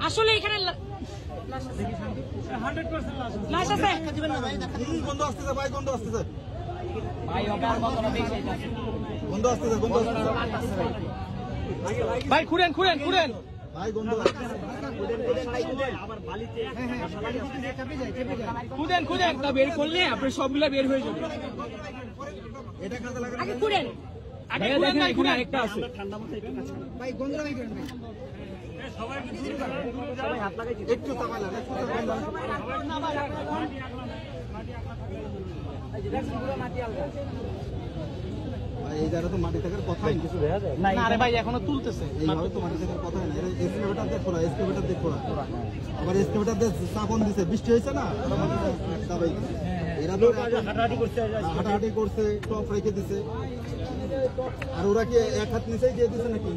আসলে এখানে লা- হান্ড্রেড পার্সেন্ট লাশ আছে। লাশ আছে। গন্ধ আসতেছে ভাই গন্ধ আসতেছে। গন্ধ আসতেছে গন্ধ আসতেছে। ভাই। খুঁড়েন খুঁড়েন খুঁড়েন। ভাই গন্ধ আবার বালিতে খুঁড়েন খুঁড়েন তা বের করলে আপনি সবগুলা বের হয়ে যাবে। এটা কাজে লাগে একটু এই জায়গা তো মাটি থাকার কথাই কিছু দেখা যায়? না আরে ভাই এখনও তুলতেছে। এইভাবে তো মাটি থাকার কথাই না এরা এসকেভেটার দেখো না এসকেভেটার দেখো না আবার এসকেভেটার দিয়ে চাপন দিছে। বৃষ্টি হয়েছে না? হাঁটাহাঁটি করছে টপ রেখে দিছে। আর ওরা কি এক হাত নিচেই দিয়ে দিছে নাকি?